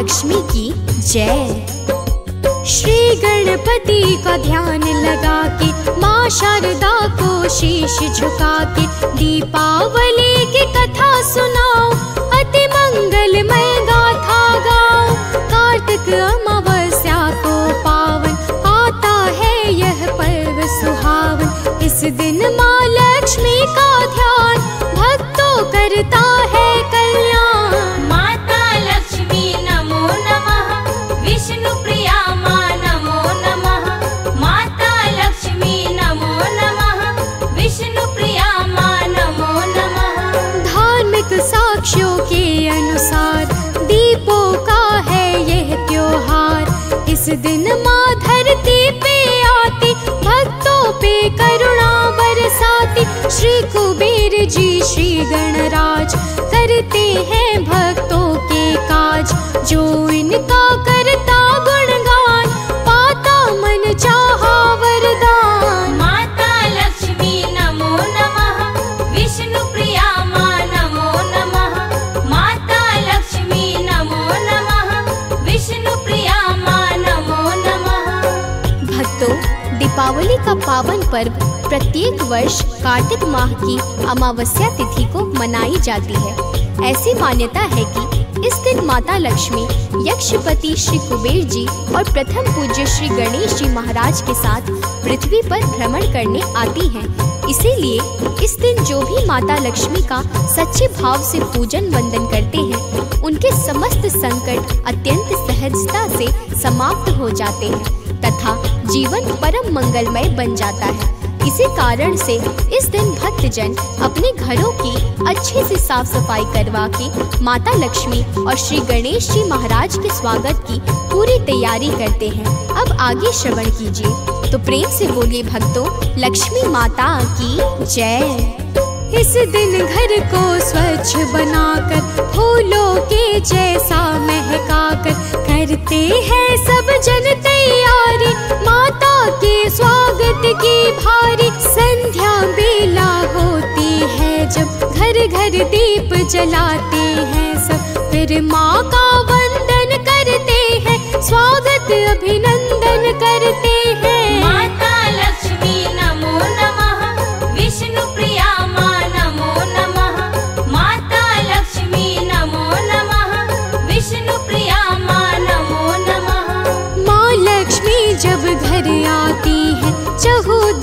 लक्ष्मी की जय। श्री गणपति का ध्यान लगा के, माँ शारदा को शीश झुका के, दीपावली की कथा सुनाओ अति मंगलमय गाथा गाओ कार्तिक अमावस्या करते हैं भक्तों के काज जो इनका करता गुणगान पाता मन चाहा वरदान। माता लक्ष्मी नमो नमः विष्णु प्रिया मा नमो नमः। माता लक्ष्मी नमो नमः विष्णु प्रिया मा नमो नमः। भक्तों दीपावली का पावन पर्व प्रत्येक वर्ष कार्तिक माह की अमावस्या तिथि को मनाई जाती है। ऐसी मान्यता है कि इस दिन माता लक्ष्मी, यक्षपति श्री कुबेर जी और प्रथम पूज्य श्री गणेश जी महाराज के साथ पृथ्वी पर भ्रमण करने आती हैं। इसीलिए इस दिन जो भी माता लक्ष्मी का सच्चे भाव से पूजन वंदन करते हैं, उनके समस्त संकट अत्यंत सहजता से समाप्त हो जाते हैं तथा जीवन परम मंगलमय बन जाता है। इसी कारण से इस दिन भक्तजन अपने घरों की अच्छे से साफ़ सफ़ाई करवा के माता लक्ष्मी और श्री गणेश जी महाराज के स्वागत की पूरी तैयारी करते हैं। अब आगे श्रवण कीजिए। तो प्रेम से बोलिए भक्तों, लक्ष्मी माता की जय। इस दिन घर को स्वच्छ बनाकर, फूलों के जैसा महकाकर करते हैं सब जन तैयारी। माता के स्वागत की भारी संध्या बेला होती है, जब घर घर दीप जलाते हैं सब। फिर माँ का वंदन करते हैं, स्वागत अभिनंदन करते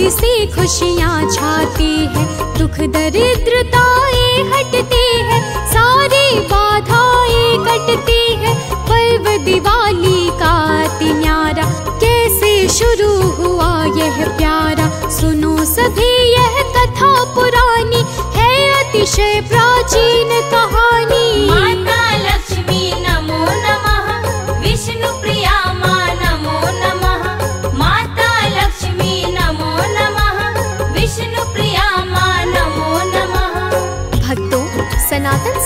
चहुद से खुशियाँ छाती है, दुख दरिद्रताएँ हटती है, सारी बाधाएँ कटती है। पर्व दिवाली का न्यारा कैसे शुरू हुआ यह प्यारा? सुनो सभी यह कथा पुरानी, है अतिशय प्राचीन कहानी। माता लक्ष्मी नमो नमः, विष्णु प्रिया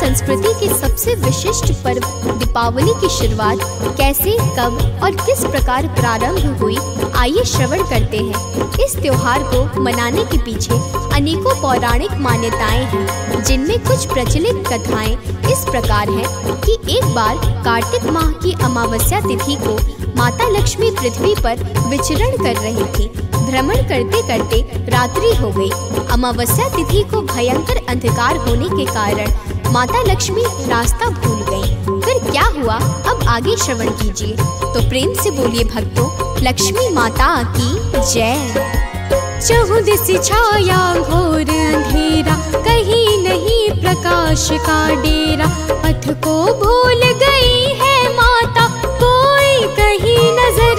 संस्कृति के सबसे विशिष्ट पर्व दीपावली की शुरुआत कैसे, कब और किस प्रकार प्रारंभ हुई, आइए श्रवण करते हैं। इस त्योहार को मनाने के पीछे अनेकों पौराणिक मान्यताएँ हैं, जिनमें कुछ प्रचलित कथाएँ इस प्रकार हैं कि एक बार कार्तिक माह की अमावस्या तिथि को माता लक्ष्मी पृथ्वी पर विचरण कर रही थी। भ्रमण करते करते रात्रि हो गई। अमावस्या तिथि को भयंकर अंधकार होने के कारण माता लक्ष्मी रास्ता भूल गईं। फिर क्या हुआ? अब आगे श्रवण कीजिए। तो प्रेम से बोलिए भक्तों, लक्ष्मी माता की जय। चहुदिस छाया, घोर अंधेरा, कहीं नहीं प्रकाश का डेरा। पथ को भूल गई है माता, कोई कहीं नज़र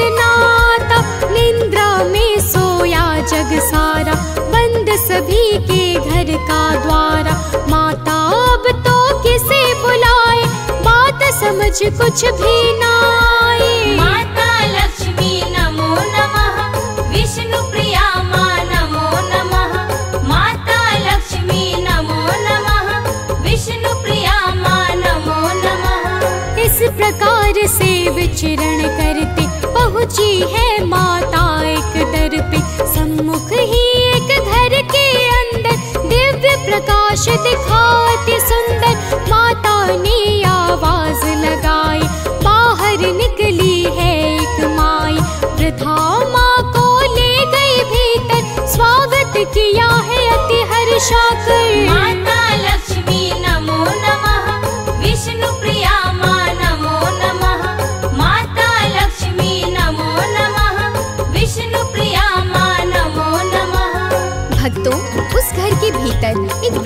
सोया जग सारा बंद सभी के घर का द्वारा। माता अब तो किसे बुलाए? बात समझ कुछ भी ना आए। माता लक्ष्मी नमो नमः। विष्णु प्रिया मा नमो नमः। माता लक्ष्मी नमो नमः। विष्णु प्रिया मा नमो नमः। इस प्रकार से विचरण करते पूजी है माता एक दर पे। सम्मुख ही एक घर के अंदर दिव्य प्रकाश दिखाती सुंदर। माता ने आवाज़ लगाई, बाहर निकली है एक माई। वृद्धा माँ को ले गई भीतर, स्वागत किया है अति हर्षा माता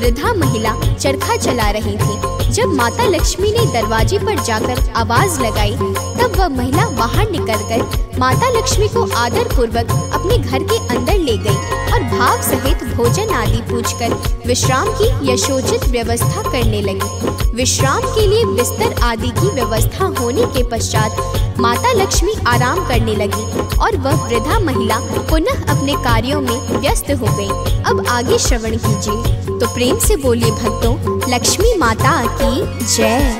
वृद्धा महिला चरखा चला रही थी। जब माता लक्ष्मी ने दरवाजे पर जाकर आवाज़ लगाई, तब वह महिला बाहर निकलकर माता लक्ष्मी को आदर पूर्वक अपने घर के अंदर ले गई और भाव सहित भोजन आदि पूछकर विश्राम की यशोचित व्यवस्था करने लगी। विश्राम के लिए बिस्तर आदि की व्यवस्था होने के पश्चात माता लक्ष्मी आराम करने लगी और वह वृद्धा महिला पुनः अपने कार्यों में व्यस्त हो गई। अब आगे श्रवण कीजिए। तो प्रेम से बोलिए भक्तों, लक्ष्मी माता की जय।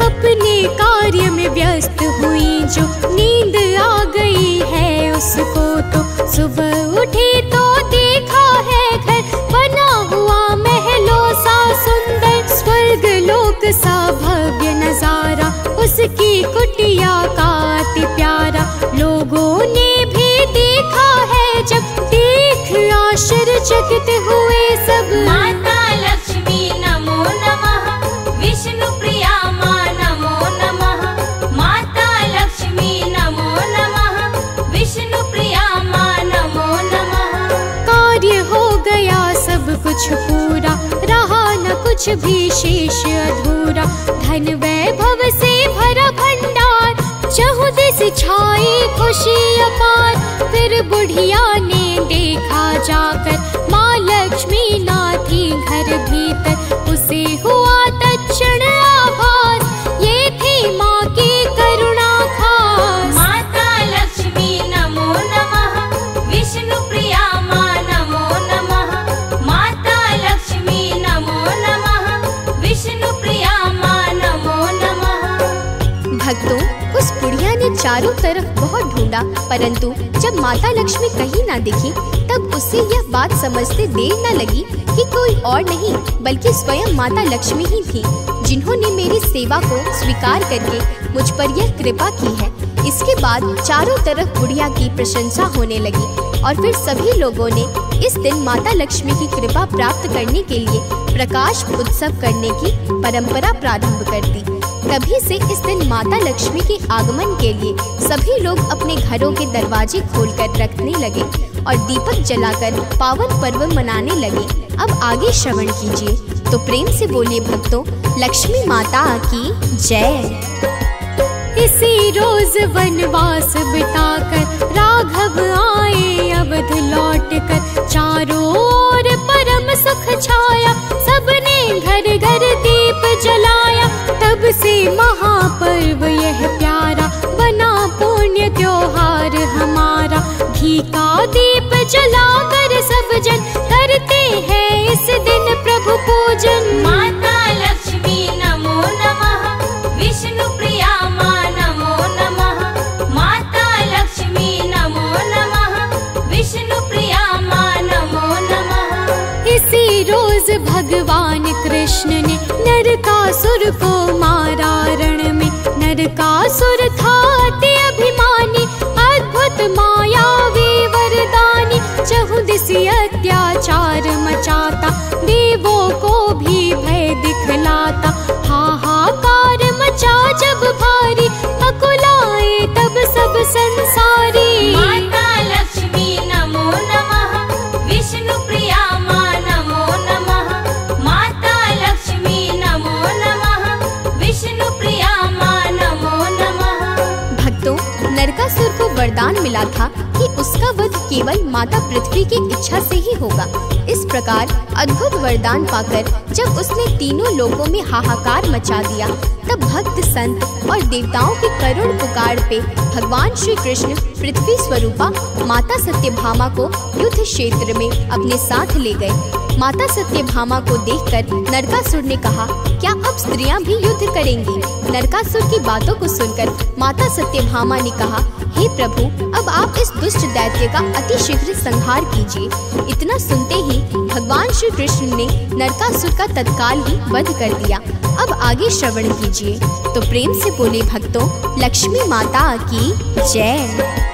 अपने कार्य में व्यस्त हुई जो नींद आ गई है, उसको तो सुबह उठी तो देखा है घर। बना हुआ महलों सा सुंदर, स्वर्ग लोक सा भव्य नज़ारा। उसकी कुटिया का अति प्यारा, लोगों ने भी देखा है। जब देख आश्चर्यचकित हुए सब। माता लक्ष्मी नमो नमः। विष्णु प्रिया माँ नमो नमः। माता लक्ष्मी नमो नमः। विष्णु प्रिया माँ नमो नमः। कार्य हो गया सब कुछ पूरा। रहा न कुछ भी शेष अधूरा। धन वैभव से भरा भंडार। चहु दिस छाई खुशी अपार। फिर बुढ़िया ने देखा जाकर माँ लक्ष्मी ना थी घर भीतर उसे हुआ चारों तरफ़ बहुत ढूंढा, परंतु जब माता लक्ष्मी कहीं ना दिखी, तब उसे यह बात समझते देर न लगी कि कोई और नहीं, बल्कि स्वयं माता लक्ष्मी ही थी, जिन्होंने मेरी सेवा को स्वीकार करके मुझ पर यह कृपा की है। इसके बाद चारों तरफ़ बुढ़िया की प्रशंसा होने लगी, और फिर सभी लोगों ने इस दिन माता लक्ष्मी की कृपा प्राप्त करने के लिए प्रकाश उत्सव करने की परंपरा प्रारंभ कर दी। तभी से इस दिन माता लक्ष्मी के आगमन के लिए सभी लोग अपने घरों के दरवाजे खोलकर रखने लगे और दीपक जलाकर पावन पर्व मनाने लगे। अब आगे श्रवण कीजिए। तो प्रेम से बोलिए भक्तों, लक्ष्मी माता की जय। इसी रोज वनवास बिताकर राघव आए, अवध लौट कर चारों ओर परम सुख छाया। सबने घर घर दीप जलाया। तब से महापर्व यह प्यारा बना पुण्य त्योहार हमारा। घी का दीप जलाकर सब जन करते हैं इस दिन प्रभु पूजन। माता लक्ष्मी नमो नमः विष्णु प्रिया माँ नमो नमः। माता लक्ष्मी नमो नमः विष्णु प्रिया माँ नमो नमः। इसी रोज भगवान कृष्ण ने नरकासुर को मारा रथाुत माया वरदानी चहु चि अत्याचार मचाता देवों को वरदान था कि उसका वध केवल माता पृथ्वी की इच्छा से ही होगा। इस प्रकार अद्भुत वरदान पाकर जब उसने तीनों लोगों में हाहाकार मचा दिया, तब भक्त संत और देवताओं के करुण पुकार पे भगवान श्री कृष्ण पृथ्वी स्वरूपा माता सत्यभामा को युद्ध क्षेत्र में अपने साथ ले गए। माता सत्यभामा को देखकर नरकासुर ने कहा, क्या अब स्त्रियाँ भी युद्ध करेंगी? नरकासुर की बातों को सुनकर माता सत्यभामा ने कहा, हे प्रभु, अब आप इस दुष्ट दैत्य का अति शीघ्र संहार कीजिए। इतना सुनते ही भगवान श्री कृष्ण ने नरकासुर का तत्काल ही वध कर दिया। अब आगे श्रवण कीजिए। तो प्रेम से बोले भक्तों, लक्ष्मी माता की जय।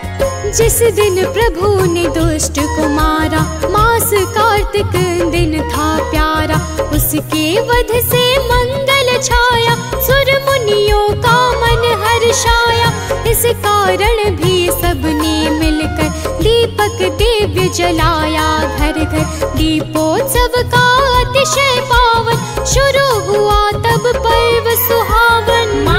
जिस दिन प्रभु ने दुष्ट को मारा, मास कार्तिक दिन था प्यारा, उसके वध से मंगल छाया, सुर मुनियों का मन हर्षाया। इस कारण भी सबने मिलकर दीपक दिव्य जलाया घर घर। दीपोत्सव का अतिशय पावन, शुरू हुआ तब पर्व सुहावन।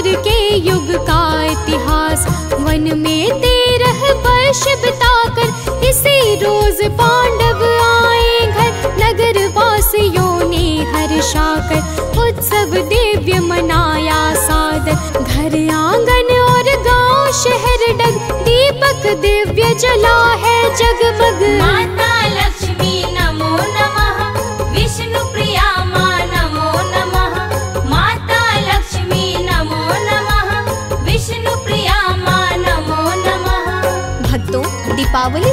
वापर के युग का इतिहास। वन में तेरह वर्ष बिताकर इसी रोज पांडव आए घर। नगर वासियों ने हर्षाकर उत्सव दिव्य मनाया सादर। घर आँगन और गाँव शहर डग। दीपक दिव्य जला है जगमग। माता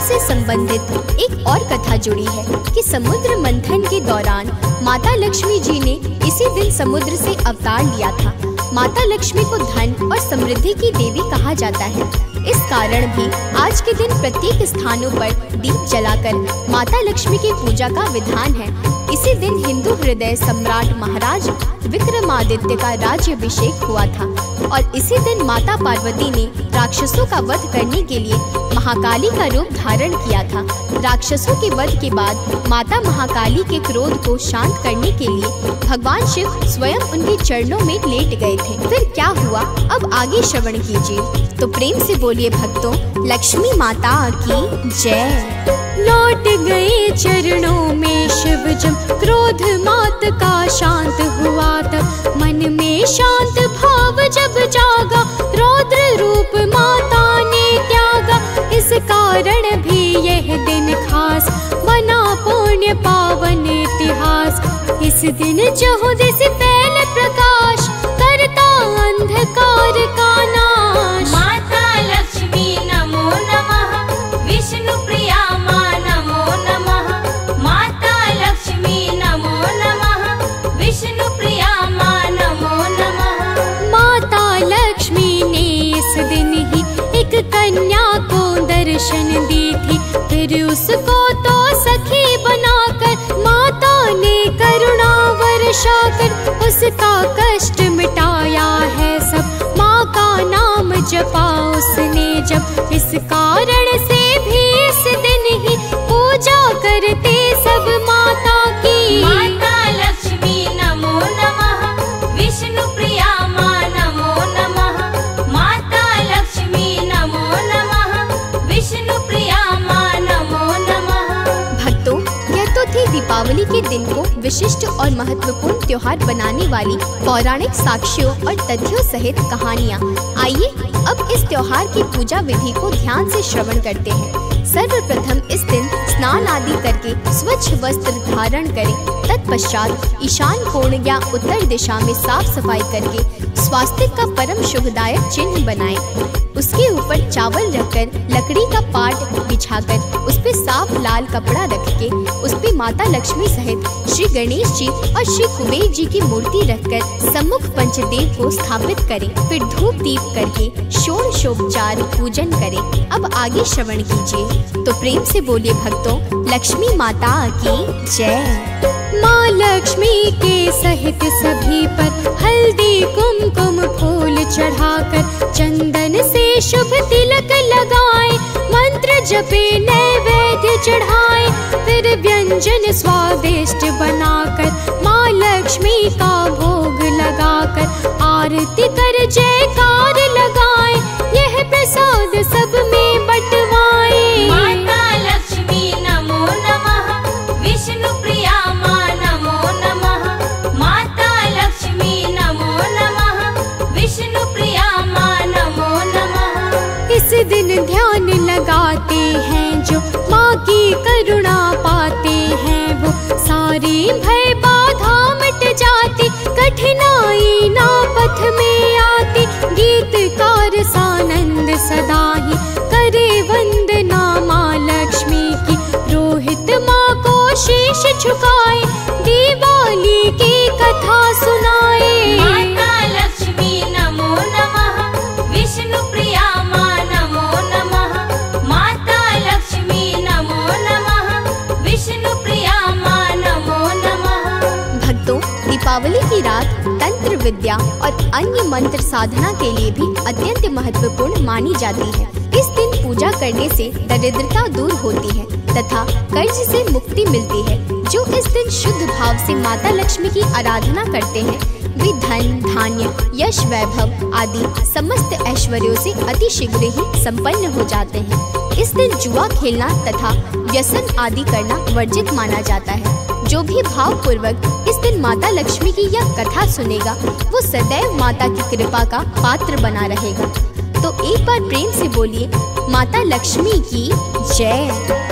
से संबंधित एक और कथा जुड़ी है कि समुद्र मंथन के दौरान माता लक्ष्मी जी ने इसी दिन समुद्र से अवतार लिया था। माता लक्ष्मी को धन और समृद्धि की देवी कहा जाता है। इस कारण भी आज के दिन प्रत्येक स्थानों पर दीप जलाकर माता लक्ष्मी की पूजा का विधान है। इसी दिन हिंदू हृदय सम्राट महाराज विक्रमादित्य का राज्यभिषेक हुआ था। और इसी दिन माता पार्वती ने राक्षसों का वध करने के लिए महाकाली का रूप धारण किया था। राक्षसों के वध के बाद माता महाकाली के क्रोध को शांत करने के लिए भगवान शिव स्वयं उनके चरणों में लेट गए थे। फिर क्या हुआ? अब आगे श्रवण कीजिए। तो प्रेम से बोलिए भक्तों, लक्ष्मी माता की जय। लौट गए चरणों में शिव जब क्रोध मात का शांत हुआ तब मन में शांत भाव जब जागा। रौद्र रूप माता ने त्यागा। इस कारण भी यह दिन खास। बना पुण्य पावन इतिहास। इस दिन चहुदिस फैल प्रकाश। करता अंधकार का नाश। दर्शन दी थी फिर उसको तो सखी बनाकर, माता ने करुणा वर्षा कर उसका कष्ट मिटाया है सब। माँ का नाम जपा उसने जब, इस कारण के दिन को विशिष्ट और महत्वपूर्ण त्योहार बनाने वाली पौराणिक साक्ष्यों और तथ्यों सहित कहानियाँ। आइए, अब इस त्योहार की पूजा विधि को ध्यान से श्रवण करते हैं। सर्वप्रथम इस दिन स्नान आदि करके स्वच्छ वस्त्र धारण करें। तत्पश्चात ईशान कोण या उत्तर दिशा में साफ़ सफ़ाई करके स्वास्थ्य का परम शुभदायक चिन्ह बनाएँ। उसके ऊपर चावल रखकर लकड़ी का पाट बिछाकर उस पे साफ़ लाल कपड़ा रख के, उस पे माता लक्ष्मी सहित श्री गणेश जी और श्री कुबेर जी की मूर्ति रखकर सम्मुख पंचदेव को स्थापित करें। फिर धूप दीप करके शोण शोपचार पूजन करें। अब आगे श्रवण कीजिए। तो प्रेम से बोलिए भक्तों, लक्ष्मी माता की जय। माँ लक्ष्मी के सहित सभी पर हल्दी, कुमकुम फूल चढ़ाकर चंदन से शुभ तिलक लगाए। मंत्र जपे नैवेद्य चढ़ाए फिर व्यंजन स्वादिष्ट बनाकर माँ लक्ष्मी का भोग लगाकर आरती कर जयकार लगाए यह प्रसाद सब में बंटवाए। माता लक्ष्मी नमो नमः विष्णु प्रिया माँ नमो नमः। माता लक्ष्मी नमो नमः विष्णु प्रिया माँ नमो नमः। इस दिन ध्यान जाते हैं, जो माँ की करुणा पाते हैं, वो सारी भय बाधा मिट जाती, कठिनाई ना पथ में आती। गीतकार सानंद सदा ही करे वंदना माँ लक्ष्मी की। रोहित माँ को शीश झुकाए दिवाली की रात तंत्र विद्या और अन्य मंत्र साधना के लिए भी अत्यंत महत्वपूर्ण मानी जाती है। इस दिन पूजा करने से दरिद्रता दूर होती है तथा कर्ज से मुक्ति मिलती है, जो इस दिन शुद्ध भाव से माता लक्ष्मी की आराधना करते हैं। वे धन, धान्य, यश, वैभव आदि समस्त ऐश्वर्यों से अति शीघ्र ही संपन्न हो जाते हैं। इस दिन जुआ खेलना तथा व्यसन आदि करना वर्जित माना जाता है। जो भी भाव पूर्वक इस दिन माता लक्ष्मी की यह कथा सुनेगा, वो सदैव माता की कृपा का पात्र बना रहेगा। तो एक बार प्रेम से बोलिए, माता लक्ष्मी की जय।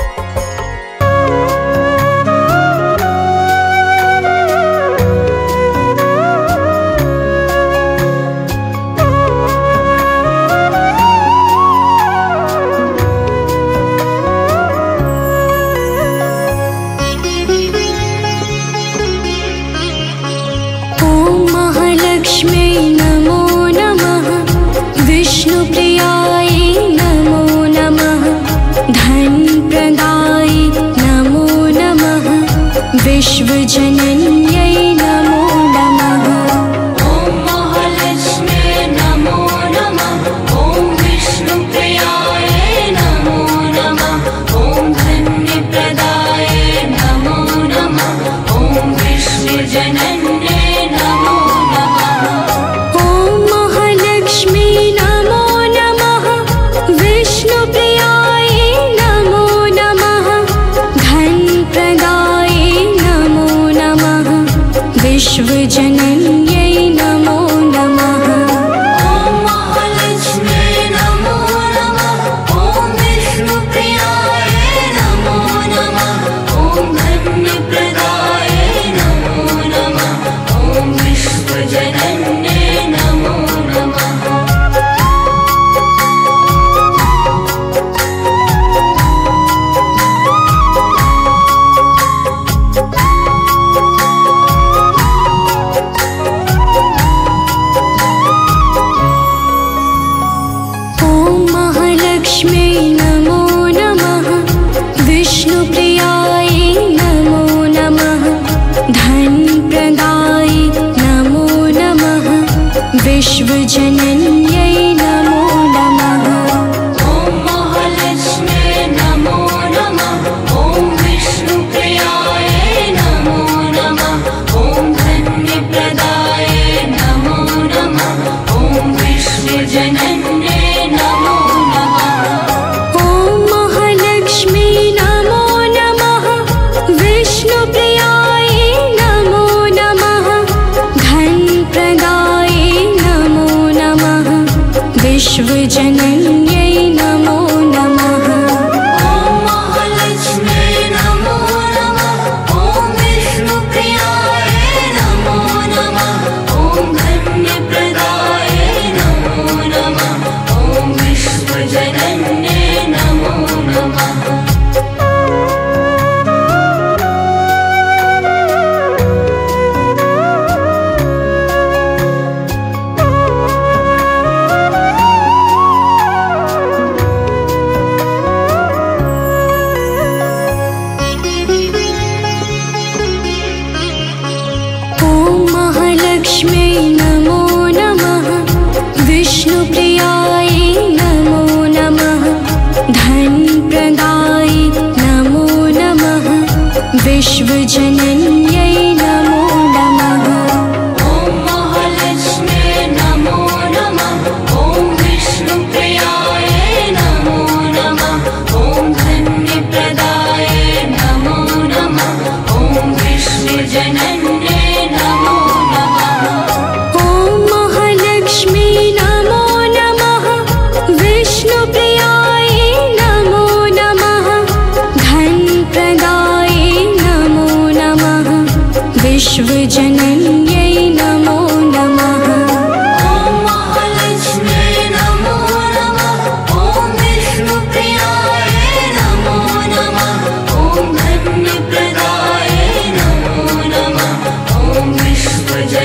Jai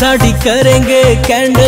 साटी करेंगे कैंडल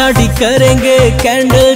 पार्टी करेंगे कैंडल।